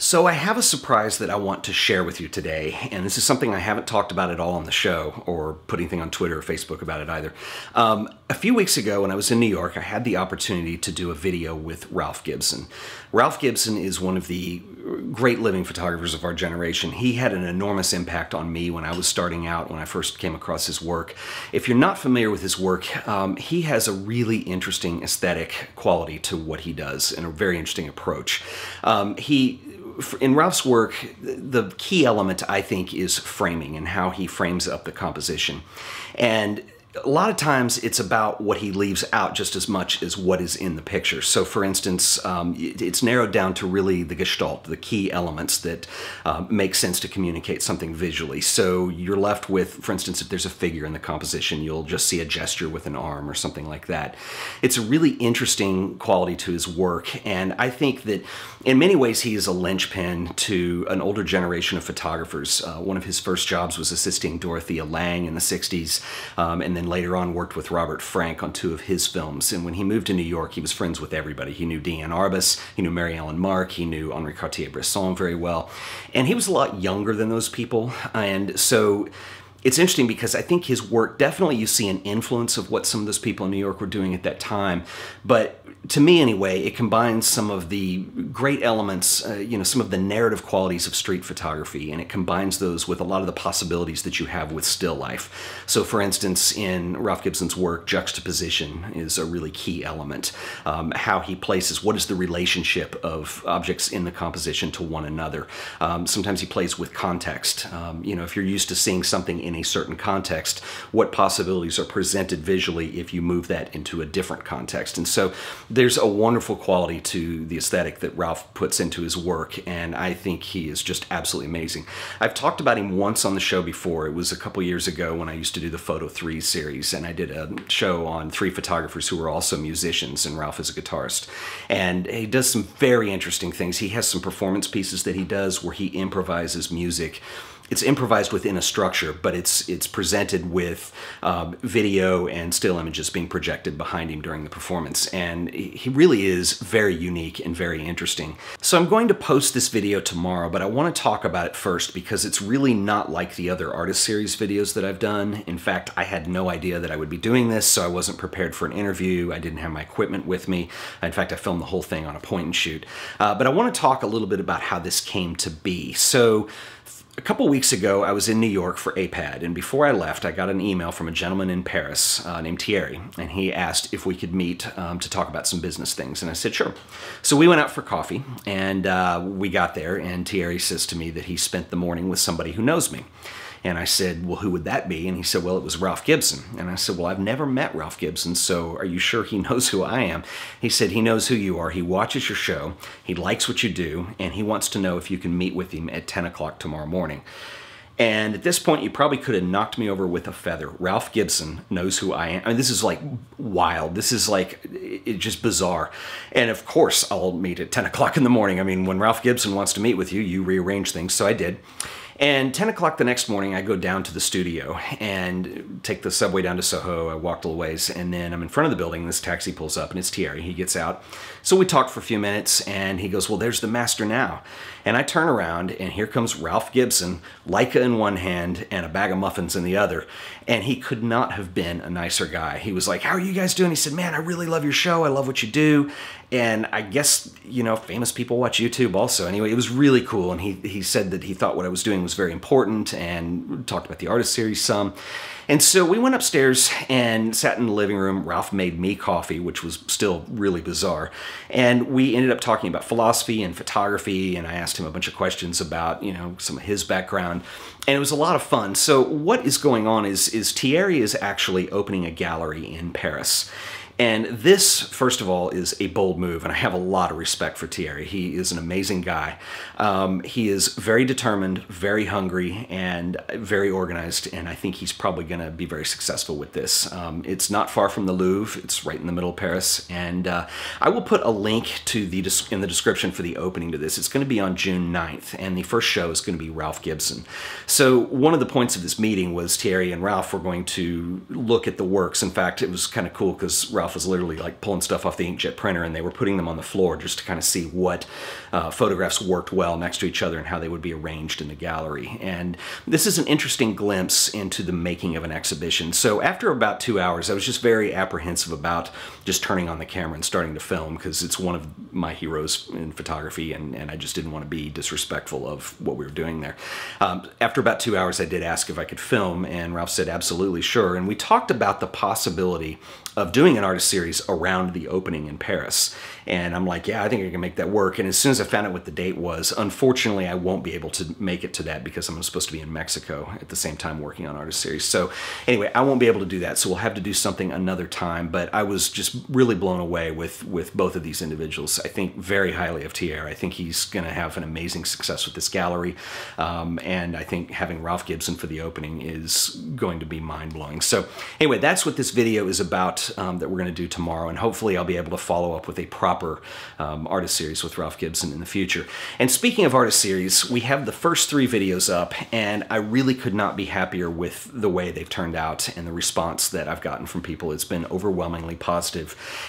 So I have a surprise that I want to share with you today, and this is something I haven't talked about at all on the show or put anything on Twitter or Facebook about it either. Um, a few weeks ago when I was in New York, I had the opportunity to do a video with Ralph Gibson. Ralph Gibson is one of the great living photographers of our generation. He had an enormous impact on me when I was starting out, when I first came across his work. If you're not familiar with his work, um, he has a really interesting aesthetic quality to what he does and a very interesting approach. Um, he in Ralph's work, the key element I think is framing and how he frames up the composition. And a lot of times it's about what he leaves out just as much as what is in the picture. So, for instance, um, it's narrowed down to really the gestalt, the key elements that uh, make sense to communicate something visually. So, you're left with, for instance, if there's a figure in the composition, you'll just see a gesture with an arm or something like that. It's a really interesting quality to his work, and I think that in many ways he is a linchpin to an older generation of photographers. Uh, one of his first jobs was assisting Dorothea Lange in the 60s, um, and then later on worked with Robert Frank on two of his films. And when he moved to New York, he was friends with everybody. He knew Diane Arbus, he knew Mary Ellen Mark, he knew Henri Cartier-Bresson very well. And he was a lot younger than those people. And so it's interesting because I think his work definitely you see an influence of what some of those people in New York were doing at that time, but to me anyway, it combines some of the great elements, uh, you know, some of the narrative qualities of street photography, and it combines those with a lot of the possibilities that you have with still life. So, for instance, in Ralph Gibson's work, juxtaposition is a really key element. Um, how he places what is the relationship of objects in the composition to one another. Um, sometimes he plays with context. Um, you know, if you're used to seeing something in a certain context, what possibilities are presented visually if you move that into a different context? And so, there's a wonderful quality to the aesthetic that Ralph puts into his work, and I think he is just absolutely amazing. I've talked about him once on the show before. It was a couple years ago when I used to do the Photo 3 series, and I did a show on three photographers who were also musicians, and Ralph is a guitarist. And he does some very interesting things. He has some performance pieces that he does where he improvises music it's improvised within a structure, but it's it's presented with um, video and still images being projected behind him during the performance, and he really is very unique and very interesting. So I'm going to post this video tomorrow, but I want to talk about it first because it's really not like the other artist series videos that I've done. In fact, I had no idea that I would be doing this, so I wasn't prepared for an interview. I didn't have my equipment with me. In fact, I filmed the whole thing on a point and shoot. Uh, but I want to talk a little bit about how this came to be. So a couple weeks ago, I was in New York for APAD, and before I left, I got an email from a gentleman in Paris uh, named Thierry, and he asked if we could meet um, to talk about some business things, and I said, sure. So we went out for coffee, and uh, we got there, and Thierry says to me that he spent the morning with somebody who knows me. And I said, Well, who would that be? And he said, Well, it was Ralph Gibson. And I said, Well, I've never met Ralph Gibson, so are you sure he knows who I am? He said, He knows who you are. He watches your show, he likes what you do, and he wants to know if you can meet with him at 10 o'clock tomorrow morning. And at this point, you probably could have knocked me over with a feather. Ralph Gibson knows who I am. I mean, this is like wild. This is like it's just bizarre. And of course, I'll meet at 10 o'clock in the morning. I mean, when Ralph Gibson wants to meet with you, you rearrange things. So I did. And 10 o'clock the next morning, I go down to the studio and take the subway down to Soho. I walk a little ways, and then I'm in front of the building. This taxi pulls up, and it's Thierry. He gets out. So we talk for a few minutes, and he goes, Well, there's the master now. And I turn around, and here comes Ralph Gibson, Leica in one hand and a bag of muffins in the other. And he could not have been a nicer guy. He was like, How are you guys doing? He said, Man, I really love your show. I love what you do. And I guess, you know, famous people watch YouTube also. Anyway, it was really cool. And he, he said that he thought what I was doing was very important and talked about the artist series some. And so we went upstairs and sat in the living room. Ralph made me coffee, which was still really bizarre. And we ended up talking about philosophy and photography. And I asked him a bunch of questions about, you know, some of his background. And it was a lot of fun. So what is going on is, is Thierry is actually opening a gallery in Paris. And this, first of all, is a bold move, and I have a lot of respect for Thierry. He is an amazing guy. Um, he is very determined, very hungry, and very organized, and I think he's probably going to be very successful with this. Um, it's not far from the Louvre. It's right in the middle of Paris, and uh, I will put a link to the in the description for the opening to this. It's going to be on June 9th, and the first show is going to be Ralph Gibson. So one of the points of this meeting was Thierry and Ralph were going to look at the works. In fact, it was kind of cool because Ralph Was literally like pulling stuff off the inkjet printer and they were putting them on the floor just to kind of see what uh, photographs worked well next to each other and how they would be arranged in the gallery. And this is an interesting glimpse into the making of an exhibition. So after about two hours, I was just very apprehensive about just turning on the camera and starting to film because it's one of my heroes in photography and, and I just didn't want to be disrespectful of what we were doing there. Um, after about two hours, I did ask if I could film and Ralph said absolutely sure. And we talked about the possibility of doing an artist series around the opening in Paris. And I'm like, yeah, I think I can make that work. And as soon as I found out what the date was, unfortunately, I won't be able to make it to that because I'm supposed to be in Mexico at the same time working on artist series. So anyway, I won't be able to do that. So we'll have to do something another time. But I was just really blown away with, with both of these individuals. I think very highly of Thierry. I think he's going to have an amazing success with this gallery. Um, and I think having Ralph Gibson for the opening is going to be mind blowing. So anyway, that's what this video is about um, that we're going to do tomorrow. And hopefully I'll be able to follow up with a proper um, artist series with Ralph Gibson in the future. And speaking of artist series, we have the first three videos up and I really could not be happier with the way they've turned out and the response that I've gotten from people. It's been overwhelmingly.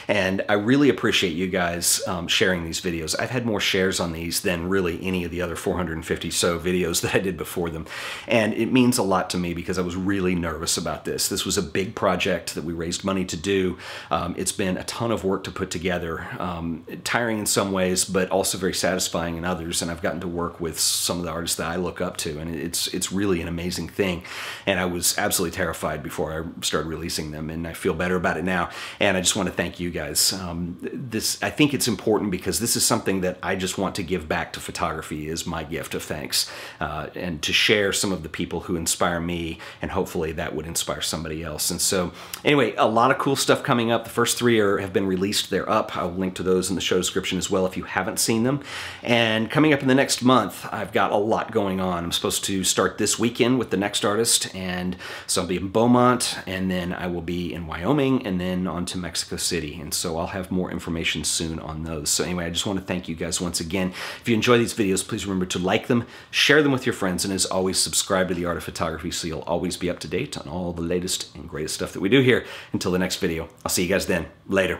And I really appreciate you guys um, sharing these videos. I've had more shares on these than really any of the other 450 so videos that I did before them. And it means a lot to me because I was really nervous about this. This was a big project that we raised money to do do. Um, it's been a ton of work to put together, um, tiring in some ways, but also very satisfying in others. And I've gotten to work with some of the artists that I look up to, and it's it's really an amazing thing. And I was absolutely terrified before I started releasing them, and I feel better about it now. And I just want to thank you guys. Um, this I think it's important because this is something that I just want to give back to photography is my gift of thanks, uh, and to share some of the people who inspire me, and hopefully that would inspire somebody else. And so, anyway, a lot of cool stuff coming up. The first three are, have been released. They're up. I'll link to those in the show description as well if you haven't seen them. And coming up in the next month, I've got a lot going on. I'm supposed to start this weekend with the next artist, and so I'll be in Beaumont, and then I will be in Wyoming, and then on to Mexico City. And so I'll have more information soon on those. So anyway, I just want to thank you guys once again. If you enjoy these videos, please remember to like them, share them with your friends, and as always, subscribe to The Art of Photography so you'll always be up to date on all the latest and greatest stuff that we do here. Until the next video video. I'll see you guys then. Later.